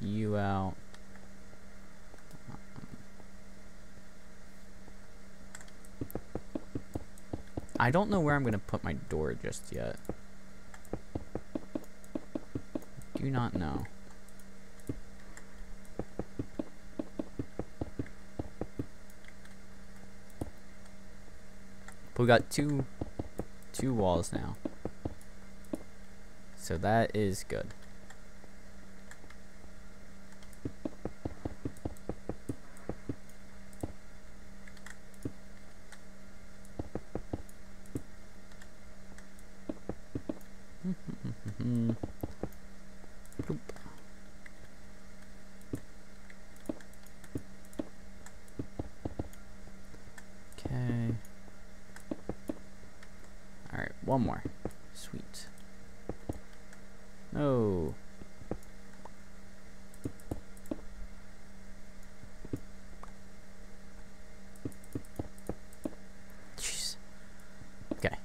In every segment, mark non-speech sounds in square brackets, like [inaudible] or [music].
you out. I don't know where I'm going to put my door just yet. Do not know. But we got two two walls now. So that is good. Boop. Okay. Alright, one more. Sweet. No. Jeez. Okay.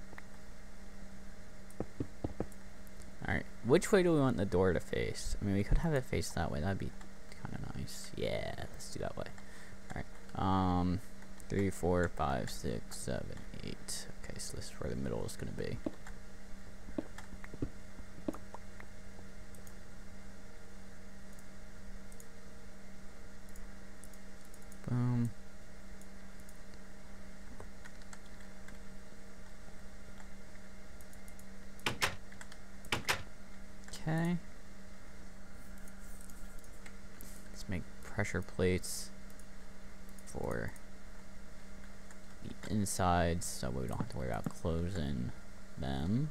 Alright, which way do we want the door to face? I mean, we could have it face that way. That'd be kind of nice. Yeah, let's do that way. Alright. Um, three, four, five, six, seven, eight. Okay, so this is where the middle is going to be. Boom. Okay. Let's make pressure plates for the insides so we don't have to worry about closing them.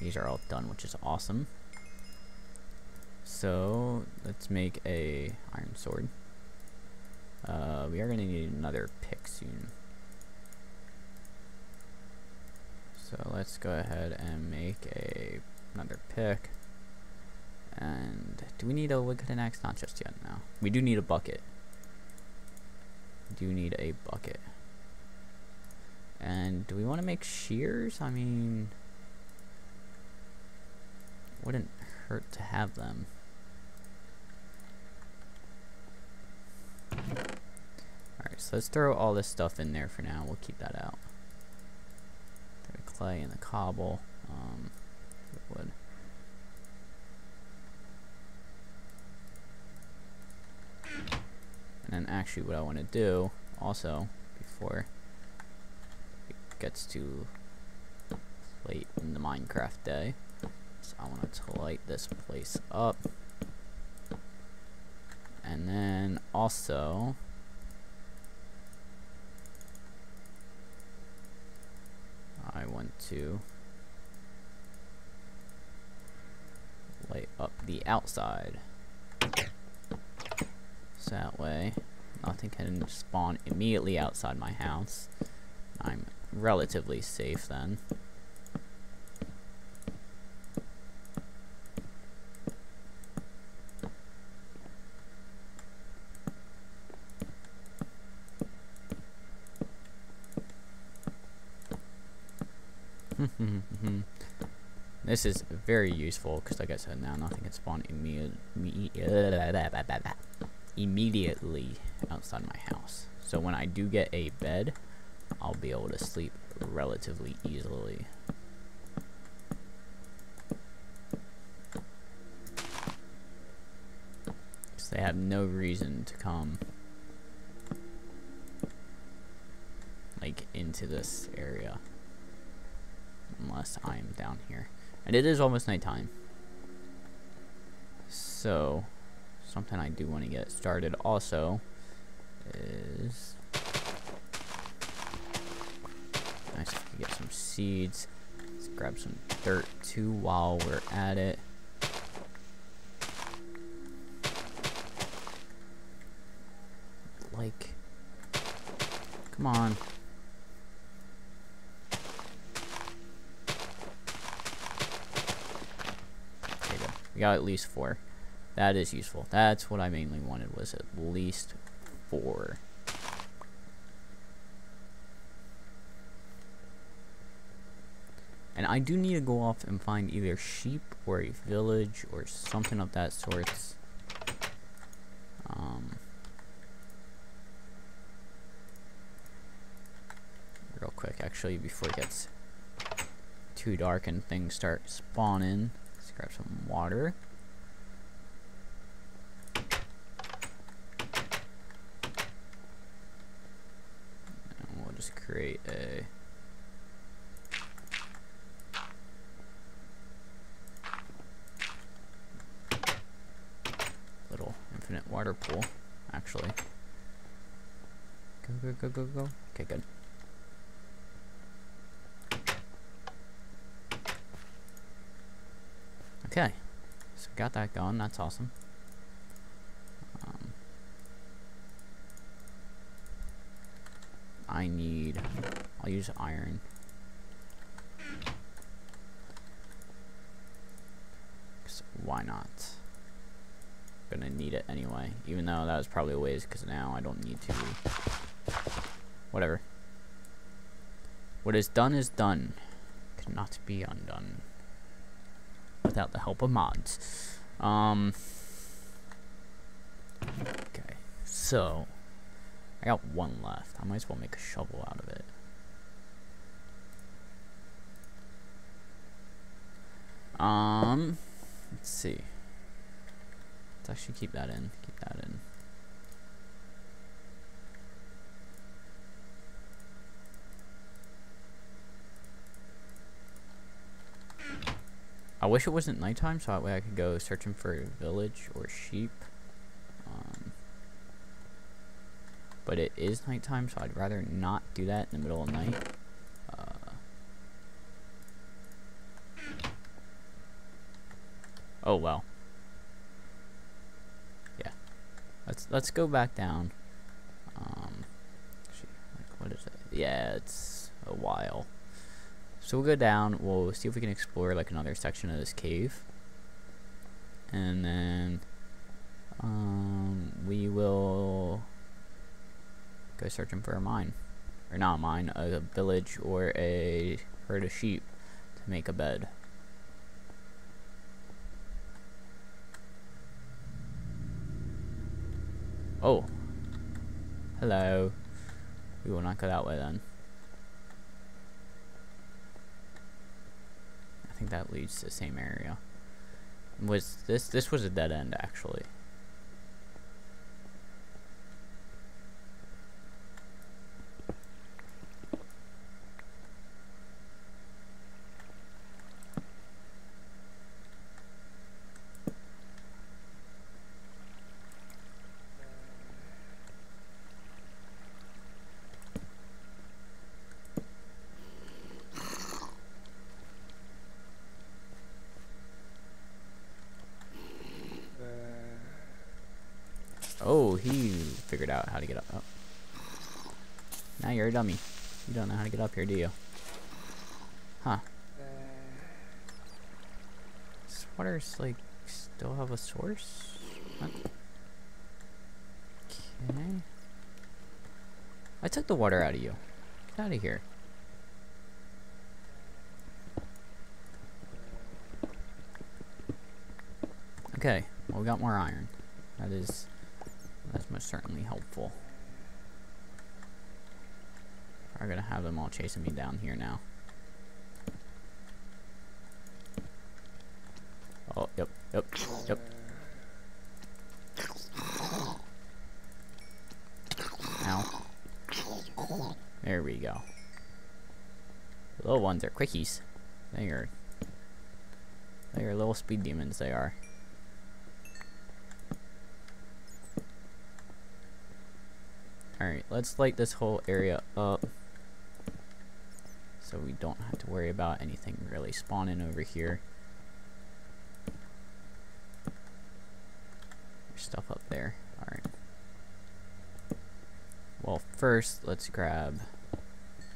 These are all done, which is awesome. So let's make a iron sword. Uh, we are going to need another pick soon. So let's go ahead and make a another pick. And do we need a woodcutting axe? Not just yet. No, we do need a bucket. We do need a bucket. And do we want to make shears? I mean, wouldn't hurt to have them. Alright, so let's throw all this stuff in there for now. We'll keep that out. The clay and the cobble. Um, wood. And then actually what I want to do also before gets too late in the Minecraft day So I want to light this place up. And then also I want to light up the outside. So that way, nothing can spawn immediately outside my house. I'm relatively safe then. [laughs] This is very useful because, like I said, now nothing can spawn immediate, immediately outside my house. So when I do get a bed, I'll be able to sleep relatively easily. Because they have no reason to come like into this area unless I am down here. And it is almost nighttime. So, something I do want to get started also is... Nice get some seeds. Let's grab some dirt too while we're at it. Like, come on. We got at least four. That is useful. That's what I mainly wanted was at least four. And I do need to go off and find either sheep or a village or something of that sort. Um, real quick, actually, before it gets too dark and things start spawning, let's grab some water. And we'll just create a little infinite water pool, actually. Go, go, go, go, go. Okay, good. Okay, so got that going. That's awesome. Um, I need. I'll use iron. why not? Gonna need it anyway. Even though that was probably a waste, because now I don't need to. Whatever. What is done is done. Cannot be undone without the help of mods. Um. Okay, so I got one left. I might as well make a shovel out of it. Um, let's see. Let's actually keep that in. Keep that in. I wish it wasn't nighttime, so that way I could go searching for a village or sheep. Um, but it is nighttime, so I'd rather not do that in the middle of the night. Uh, oh well. Yeah. Let's let's go back down. Um, what is it? Yeah, it's a while. So we'll go down, we'll see if we can explore like another section of this cave. And then um, we will go searching for a mine. Or not a mine, a village or a herd of sheep to make a bed. Oh. Hello. We will not go that way then. I think that leads to the same area. Was this this was a dead end actually. Oh, he figured out how to get up. Oh. Now you're a dummy. You don't know how to get up here, do you? Huh. This water's like still have a source? Okay. I took the water out of you. Get out of here. Okay, well we got more iron. That is that's most certainly helpful. I'm gonna have them all chasing me down here now. Oh, yep, yep, yep. Ow. There we go. The little ones are quickies. They are. They are little speed demons, they are. Alright, let's light this whole area up. So we don't have to worry about anything really spawning over here. There's stuff up there. Alright. Well, first, let's grab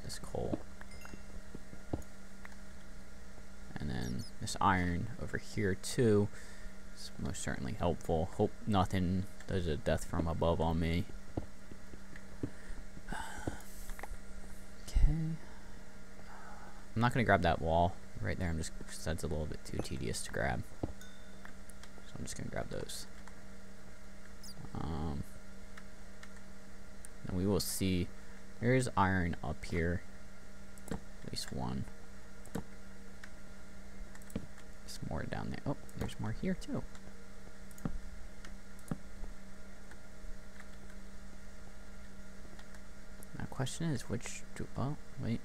this coal. And then this iron over here, too. It's most certainly helpful. Hope nothing does a death from above on me. I'm not gonna grab that wall right there. I'm just that's a little bit too tedious to grab. So I'm just gonna grab those. Um, and we will see. There is iron up here. At least one. There's more down there. Oh, there's more here too. Question is which. Do, oh, wait.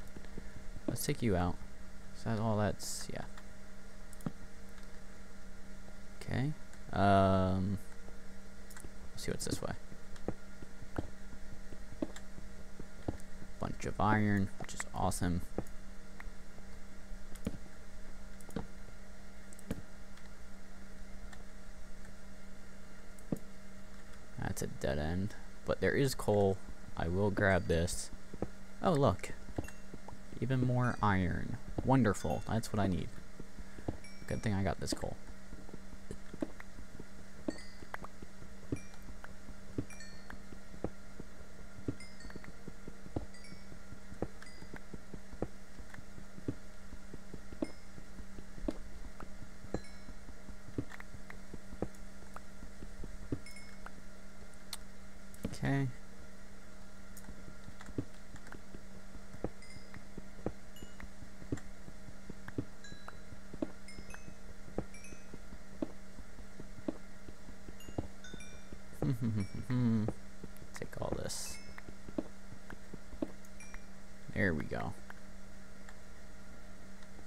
Let's take you out. Is that all that's. Yeah. Okay. Um. Let's see what's this way. Bunch of iron, which is awesome. That's a dead end. But there is coal. I will grab this. Oh, look. Even more iron. Wonderful. That's what I need. Good thing I got this coal. Okay. Take all this. There we go.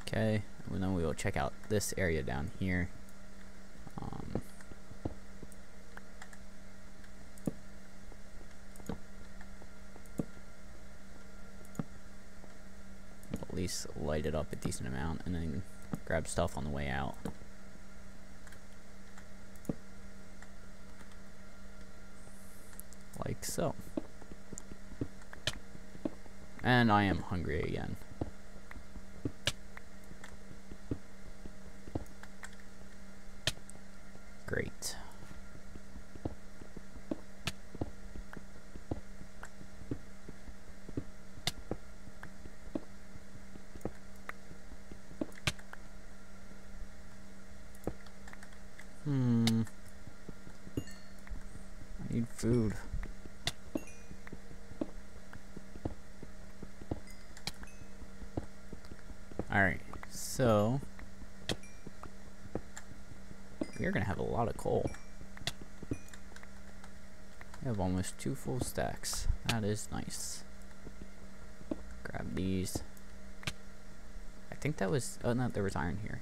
Okay, and then we will check out this area down here. Um, at least light it up a decent amount and then grab stuff on the way out. Like so. And I am hungry again. Great. Hmm. I need food. Alright, so we're gonna have a lot of coal. We have almost two full stacks. That is nice. Grab these. I think that was oh no, there was iron here.